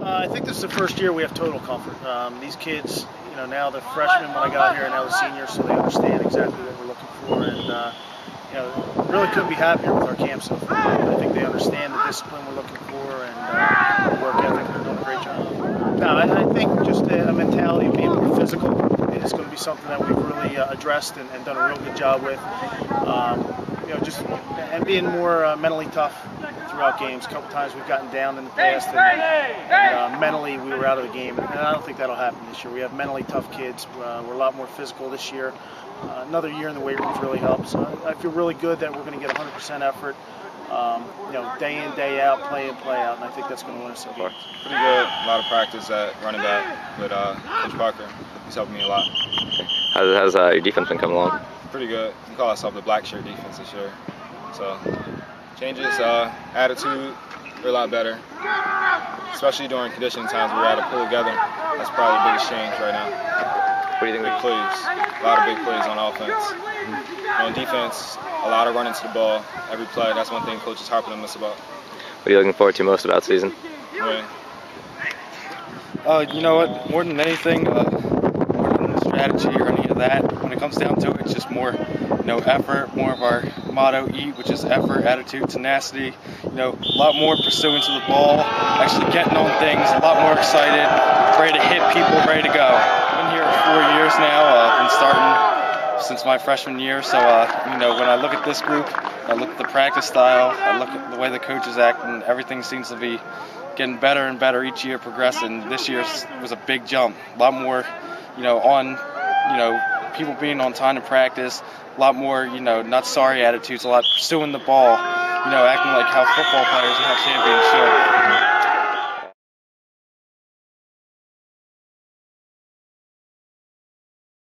Uh, I think this is the first year we have total comfort. Um, these kids, you know, now the freshmen when I got here, and now the seniors, so they understand exactly what we're looking for, and uh, you know, really couldn't be happier with our camp so far. I think they understand the discipline we're looking for and uh, the work ethic. They're doing a great job. No, I, I think just a, a mentality of being more physical is going to be something that we've really uh, addressed and, and, done a real good job with. Um, you know, just and being more uh, mentally tough throughout games. A couple times we've gotten down in the past, and, and uh, mentally we were out of the game. And I don't think that'll happen this year. We have mentally tough kids. Uh, we're a lot more physical this year. Uh, another year in the weight room really helps. So I feel really good that we're going to get 100% effort. Um, you know, day in, day out, play in, play out, and I think that's going to win us some games. Pretty good. A lot of practice at running back with uh, Coach Parker. He's helping me a lot. How's, how's uh, your defense been coming along? Pretty good. We call ourselves the black shirt defense this year. So changes, uh, attitude, we're a lot better. Especially during conditioning times, we're able to pull together. That's probably the biggest change right now. What do you think? Big plays, a lot of big plays on offense. Mm-hmm. On defense, a lot of running to the ball every play. That's one thing coaches harping on us about. What are you looking forward to most about season? Win. Uh, you know what? More than anything, uh, strategy or any of that, when it comes down to it, it's just more, you know, effort. More of our motto, eat, which is effort, attitude, tenacity. You know, a lot more pursuing to the ball, actually getting on things, a lot more excited, ready to hit people, ready to go. I've been here four years now. Uh, been starting since my freshman year, so uh, you know, when I look at this group, I look at the practice style, I look at the way the coaches act, and everything seems to be getting better and better each year progressing. This year was a big jump. A lot more, you know, on, you know, people being on time to practice. A lot more, you know, not sorry attitudes. A lot pursuing the ball. You know, acting like how football players and how have championships.